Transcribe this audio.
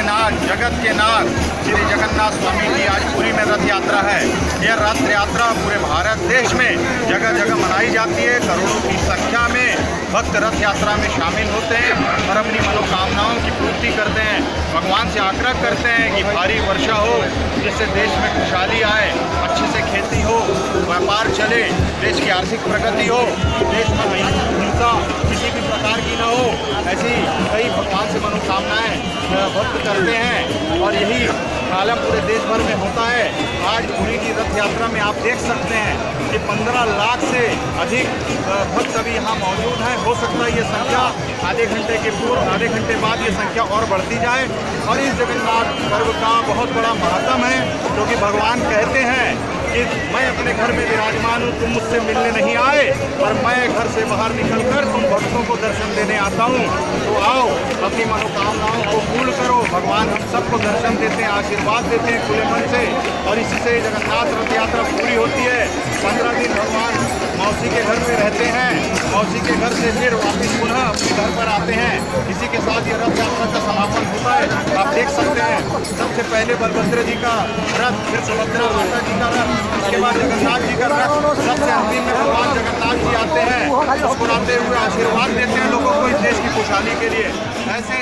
जगत के नाथ श्री जगन्नाथ स्वामी की आज पूरी में रथ यात्रा है। यह रथ यात्रा पूरे भारत देश में जगह जगह मनाई जाती है। करोड़ों की संख्या में भक्त रथ यात्रा में शामिल होते हैं और अपनी मनोकामनाओं की पूर्ति करते हैं। भगवान से आग्रह करते हैं कि भारी वर्षा हो, जिससे देश में खुशहाली आए, अच्छे से खेती हो, व्यापार चले, देश की आर्थिक प्रगति हो, देश में भक्त करते हैं और यही आलम पूरे देश भर में होता है। आज पुरी की रथ यात्रा में आप देख सकते हैं कि 15 लाख से अधिक भक्त अभी यहाँ मौजूद हैं। हो सकता है ये संख्या आधे घंटे के पूर्व, आधे घंटे बाद ये संख्या और बढ़ती जाए। और इस जगन्नाथ पर्व का बहुत बड़ा महत्व है क्योंकि तो भगवान कहते हैं कि मैं अपने घर में विराजमान हूँ, तुम मुझसे मिलने नहीं आए और मैं घर से बाहर निकल कर तुम भक्तों को दर्शन देने आता हूँ। तो आओ अपनी मनोकामनाओं को पूर्ण करो। भगवान हम सबको दर्शन देते हैं, आशीर्वाद देते हैं खुले मन से। और इसी से जगन्नाथ रथ यात्रा पूरी होती है। पंद्रह दिन भगवान मौसी के घर में रहते हैं। मौसी के घर से फिर वापस पुनः अपने घर पर आते हैं। इसी के साथ ये रथ यात्रा का समापन होता है। आप देख सकते हैं, सबसे पहले बलभद्र जी का रथ, फिर सुभद्रा माता जी का रथ, उसके बाद जगन्नाथ जी का रथ। सबसे अंतिम में भगवान आते हैं। मुस्कुराते हुए आशीर्वाद देते हैं लोगों को इस देश की खुशहाली के लिए। ऐसे